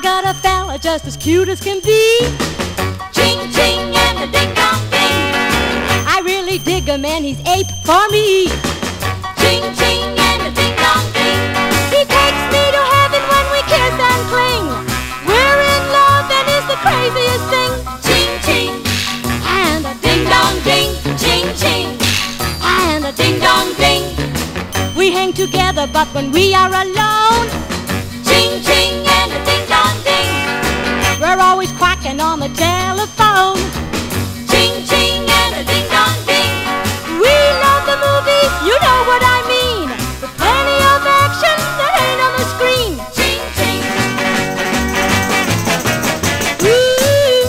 got a fella just as cute as can be. Ching ching and a ding dong ding. I really dig him and he's ape for me. Ching ching and a ding dong ding. He takes me to heaven when we kiss and cling. We're in love and it's the craziest thing. Ching ching And a ding dong ding. Ching ching and a ding dong ding. We hang together, but when we are alone, Ching ching always quacking on the telephone. Ching ching and a ding dong ding. We love the movies, you know what I mean. With plenty of action that ain't on the screen. Ching ching Ooh,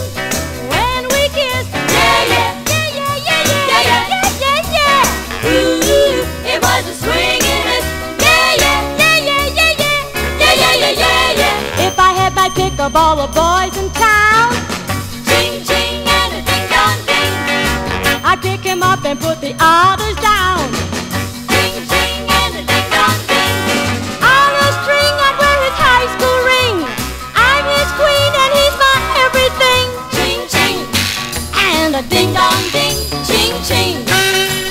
when we kiss, yeah yeah. yeah, yeah, yeah, yeah, Yeah, yeah. yeah, yeah, yeah. Ooh, it was a swinging miss. Yeah yeah Yeah, yeah, yeah, yeah. yeah yeah yeah yeah yeah. If I had my pick of all the boys in town, pick him up and put the others down. Ching and a ding dong ding. On a string, I'd wear his high school ring. I'm his queen and he's my everything. Ching ching And a ding dong ding. Ching ching.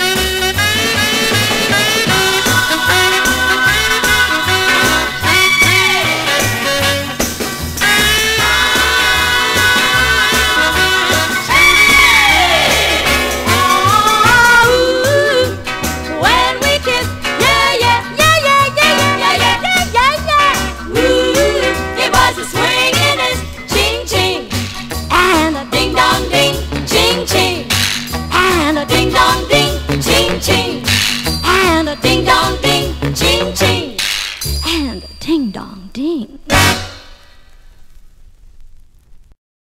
And